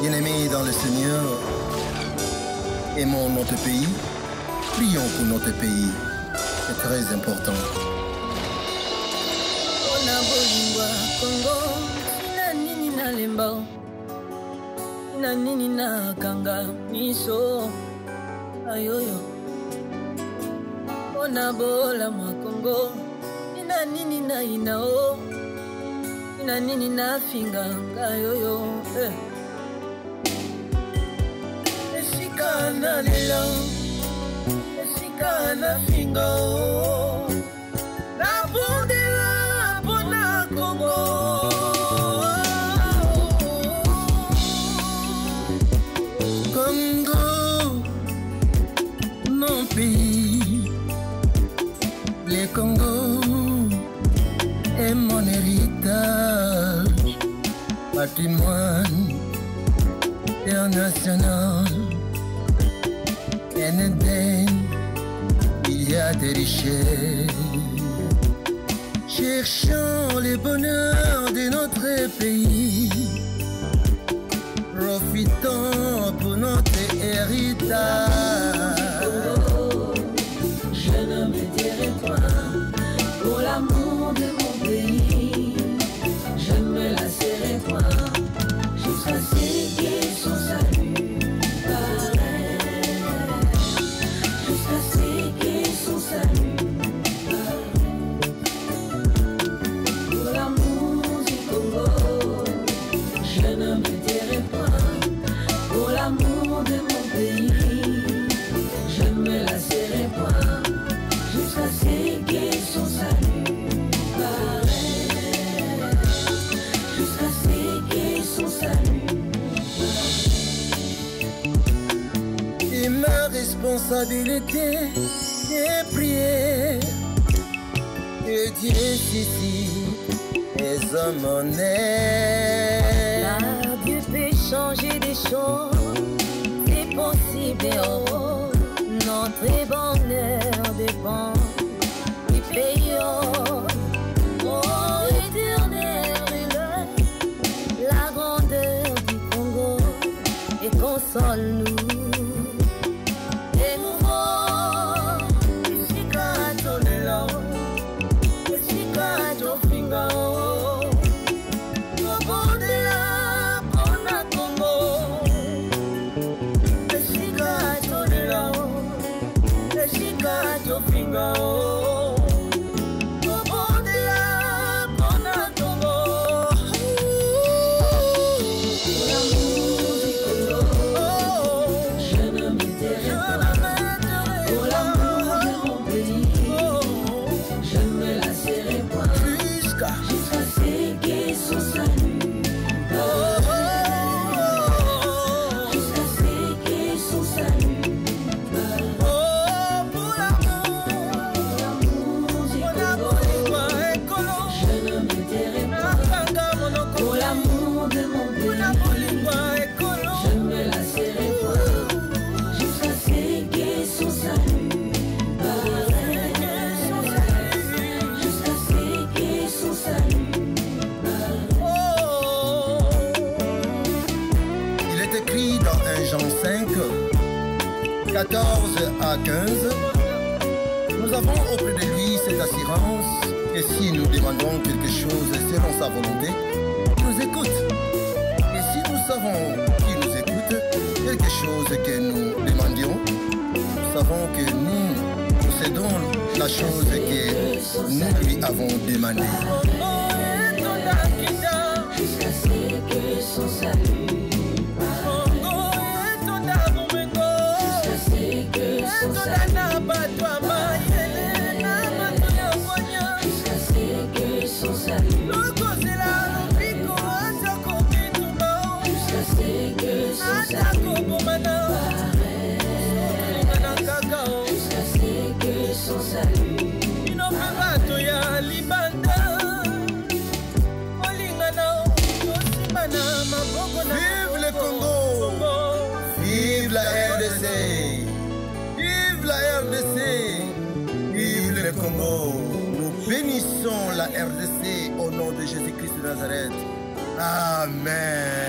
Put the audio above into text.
Bien-aimés dans le Seigneur, aimons notre pays, prions pour notre pays. C'est très important. tina nini nalemba tina nini nakanga esika nalela esika nafinga o nabondela mpona kongo Congo, mon pays, le Congo est mon héritage, patrimoine international. Il y a des richesses. Cherchons le bonheur de notre pays. Profitons pour notre héritage. Je ne me dirai point pour l'amour de mon pays. Je ne me dirai point pour l'amour de mon pays. Je ne me lasserai point jusqu'à séguer son salut. pareil. Jusqu'à séguer son salut. Et ma responsabilité est prier. Que Dieu suscite les hommes honnêtes. Et 14 à 15. Nous avons auprès de lui cette assurance que si nous demandons quelque chose selon sa volonté, il nous écoute. Et si nous savons qu'il nous écoute, quelque chose que nous demandions, nous savons que nous possédons la chose que nous lui avons demandée. eza na bato ya mai Nous bénissons la RDC au nom de Jésus-Christ de Nazareth. Amen.